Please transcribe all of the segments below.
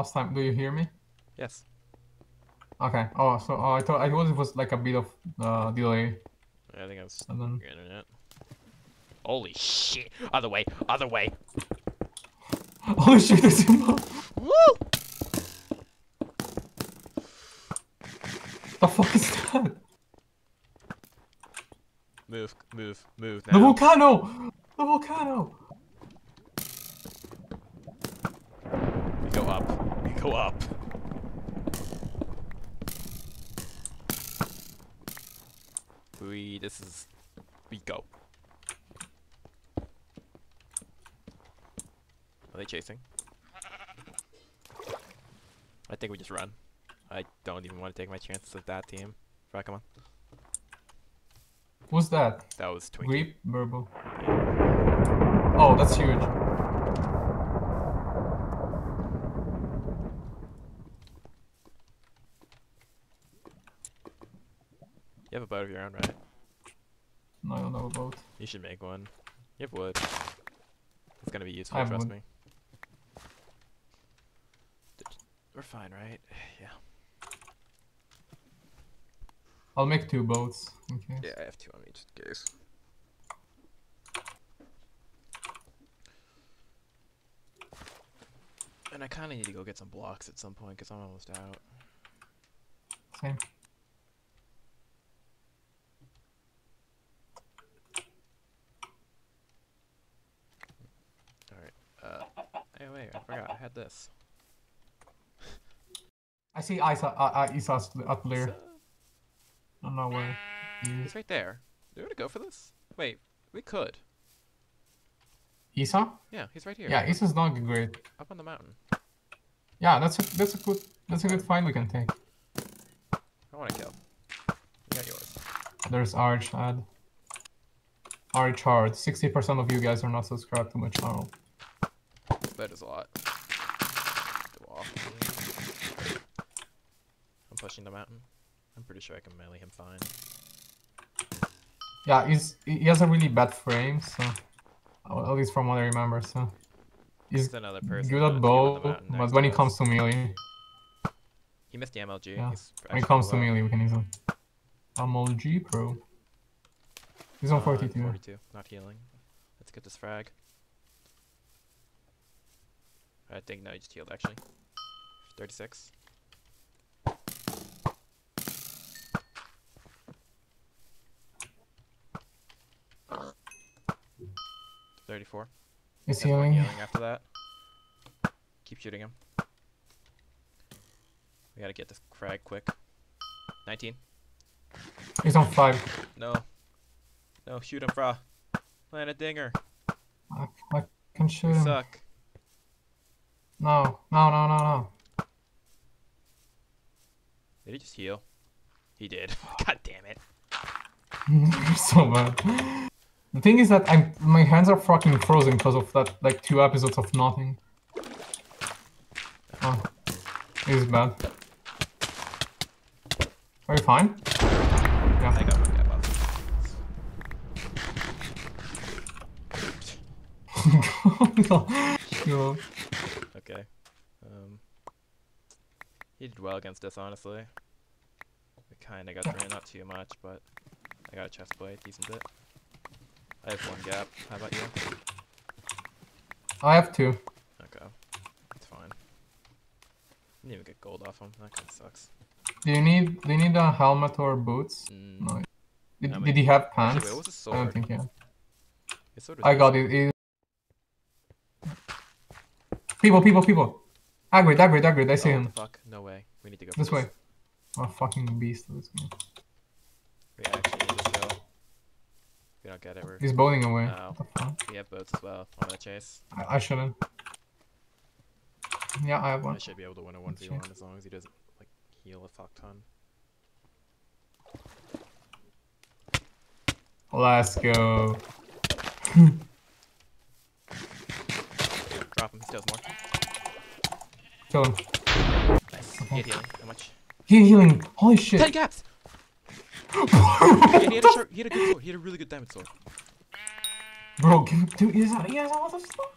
last time. Do you hear me? Yes. Okay. Oh, so oh, I thought I thought it was like a bit of uh, delay. I think I was And then your internet. Holy shit! Other way, other way. oh shit, there's a mo- Woo! The fuck is that? Move, move, move now. The volcano! The volcano! We go up. We go up. We. This is. We go. Are they chasing? I think we just run. I don't even want to take my chances with that team. Right, come on. Who's that? That was Twinkie. Grip? Burble. Oh, that's huge. You have a boat of your own, right? No, I don't know about. You should make one. You have wood. It's gonna be useful, trust wood. me. We're fine, right? Yeah. I'll make two boats. Okay. Yeah, I have two on me just in case. And I kind of need to go get some blocks at some point because I'm almost out. Same. Wait, I forgot. I had this. I see Isa, uh, uh, Isa's up there. I don't know where he is. He's right there. Do we want to go for this? Wait, we could. Isa? Yeah, he's right here. Yeah, Isa's not great. Up on the mountain. Yeah, that's a that's a good that's a good find we can take. I want to kill. You got yours. There's Arch ad. Arch hard. Sixty percent of you guys are not subscribed to my channel. That is a lot. I'm pushing the mountain. I'm pretty sure I can melee him fine. Yeah, he's he has a really bad frame, so at least from what I remember. So he's There's another person. good at the team on the bow, but when it comes to melee, He missed the MLG. Yeah, when it comes to melee, we can easily. MLG pro. He's on Uh, 42. 42. Not healing. Let's get this frag. I think no, he just healed actually. 36. Thirty-four. He's healing. healing after that. Keep shooting him. We gotta get this frag quick. 19. He's on five. No. No, shoot him, Fra. Plant a dinger. I, I can shoot We him. suck. No, no, no, no, no. Did he just heal? He did. God damn it. So bad. The thing is that I'm my hands are fucking frozen because of that like two episodes of nothing. Oh, this is bad. Are you fine? Yeah. I got one gap off. Yo. Okay. Um, he did well against us, honestly. We kinda got through, not too much, but I got a chest plate, decent bit. I have one gap. How about you? I have two. Okay. It's fine. Didn't even get gold off him. That kinda sucks. Do you need do you need a helmet or boots? Mm. No. Did, I did he have Actually, pants? wait, what I don't think he had. I got it. it. People, people, people. Agrid, Agrid, Agrid. I see oh, him. fuck? No way. We need to go This way. Oh, fucking beast. This guy. We actually need kill. If we don't get it, we're... He's bowling away. No. What the fuck? We have boats as well. Want to chase? I, I shouldn't. Yeah, I have one. I should be able to win a Let's 1v1 as long as he doesn't, like, heal a fuck ton. Let's go. Drop him. He steals more. Kill him. Nice. He had healing. How much? He healing. Holy shit. 10 gaps! Yeah, he, had a he had a good sword. He had a really good diamond sword. Bro, give, dude, is that, is that what the fuck?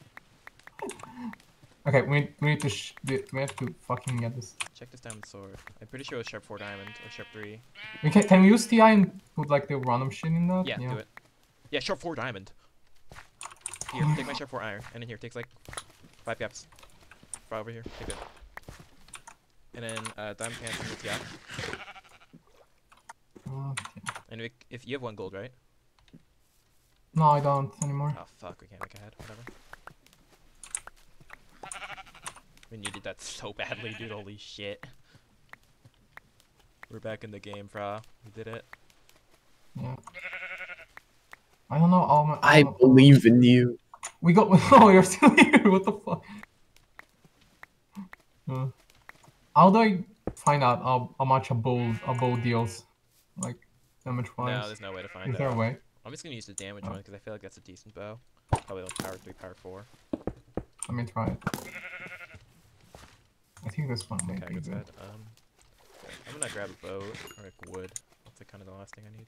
Okay, we need, we need to sh we have to fucking get this. Check this diamond sword. I'm pretty sure it was sharp 4 diamond or sharp 3. We can can we use TI and put like the random shit in that? Yeah, do it. Yeah, sharp 4 diamond. Here, oh take my sharp 4 iron. And in here, takes like 5 gaps. Right over here, take it. And then uh, diamond pants and the TI. Okay. And we, if you have one gold, right? No, I don't anymore. Oh fuck, we can't make a head. Whatever. We needed that so badly, dude. Holy shit. We're back in the game, Fra. We did it. Yeah. I don't know. All my, I all my- believe in you. We got. Oh, you're still here. What the fuck? Uh, how do I find out how, how much a bow a bow deals, like damage No, wise? there's no way to find Is there a way? I'm just gonna use the damage Oh. one because I feel like that's a decent bow. Probably like power 3, power 4. Let me try it. I think this one may Okay, be good good. Um, I'm gonna grab a bow or like wood. That's like kind of the last thing I need.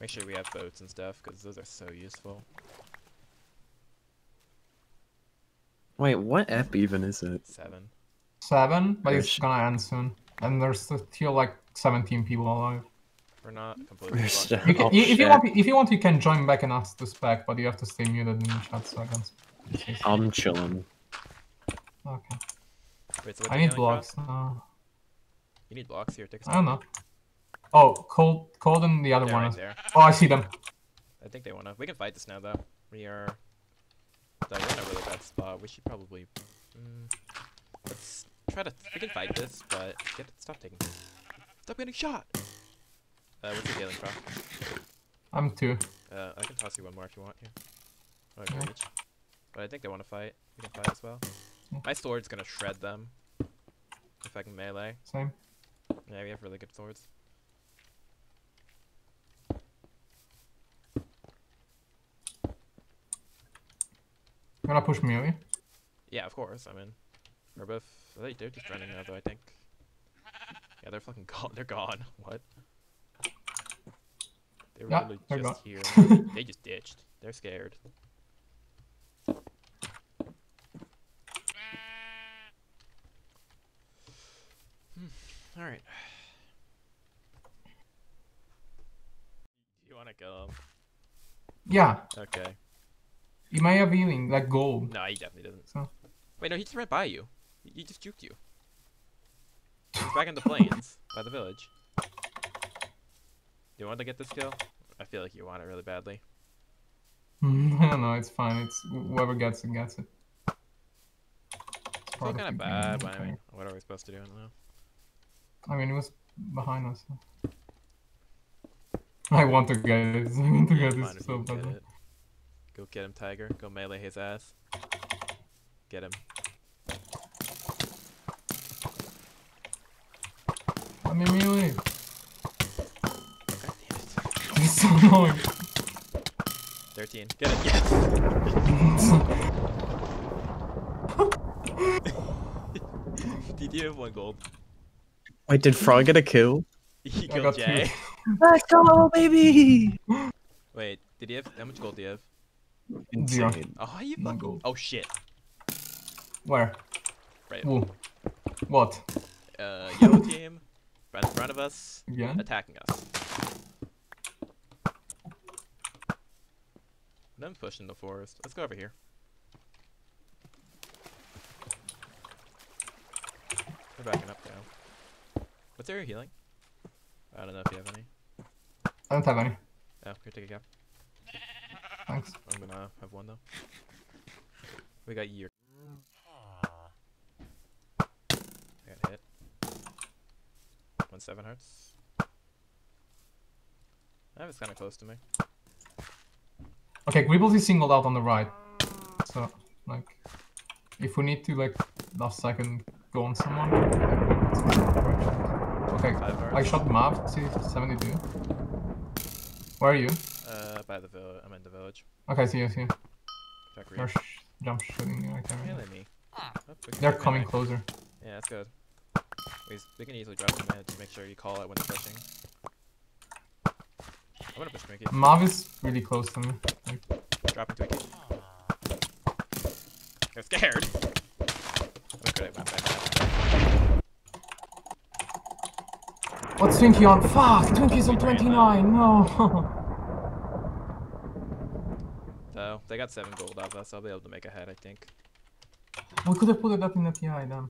Make sure we have boats and stuff because those are so useful. Wait, what app even is it? Seven. Seven, but it's gonna end soon, and there's still like 17 people alive. We're not completely There's fucked. You can, Oh, you- if you want, if you want, you can join back and ask to spec, but you have to stay muted in the chat so I can. speak. I'm chilling. Okay. Wait, so I need healing, Fra? blocks now. You need blocks here. Take a I don't know. Oh, cold, cold, and the other They're one. right is- there. Oh, I see them. I think they wanna. We can fight this now though. We are. Like, we're in a really bad spot. We should probably. Mm, let's try to. We can fight this, but get stop taking. Stop getting shot. Uh, what's your healing, Fra? I'm two. Uh, I can toss you one more if you want here. Oh, I Yeah. But I think they want to fight. We can fight as well. My sword's gonna shred them. If I can melee. Same. Yeah, we have really good swords. You wanna push me away? Yeah, of course. I mean, they're both. They, they're just running now, though. I think. Yeah, they're fucking gone. They're gone. What? They were Yeah, literally they're just gone. here. they just ditched. They're scared. Hmm. All right. You want to go? Yeah, Okay. He might have healing, like gold. No, he definitely doesn't. So- Wait, no, he just ran by you. He, just juked you. He's back in the plains by the village. Do you want to get this kill? I feel like you want it really badly. Mm, I don't know, it's fine. It's whoever gets it gets it. It's kind of bad, but I mean, what are we supposed to do? I don't know. I mean, it was behind us. so. I want to get it. I want to get this so you get badly. it. Go get him, Tiger. Go melee his ass. Get him. Let me melee. God damn it. This so annoying. 13. Get it. Yes! Did you have one gold? Wait, did Frog get a kill? He killed got Jay. Let's go, baby! Wait, did he have how much gold do you have? Zero. Insane. Oh, you fucking. gold. Oh shit. Where? Right. Who? What? Uh, yellow team, right in front of us, Again? attacking us. Them pushing the forest. Let's go over here. We're backing up now. What's your healing? I don't know if you have any. I don't have any. Oh, here, take a gap. I'm gonna have one though. We got year. I got hit. One seven hearts. That was kind of close to me. Okay, Gribbles is singled out on the right. So, like, if we need to, like, last second go on someone. Okay, I shot Mav, see 72. Where are you? The village. I'm in the village. Okay, see you, see you. They're sh jump shooting right there. Really me. They're coming closer. Yeah, that's good. We, we can easily drop them in. to make sure you call it when they're pushing. I'm gonna push Mickey. Mav is really close to me. Like, a key. There's scared. Good, I went back. What's Twinkie on? Fuck! Twinkie's on 29, no! So they got seven gold off us. I'll be able to make a head, I think. we could have put it up in the TI then.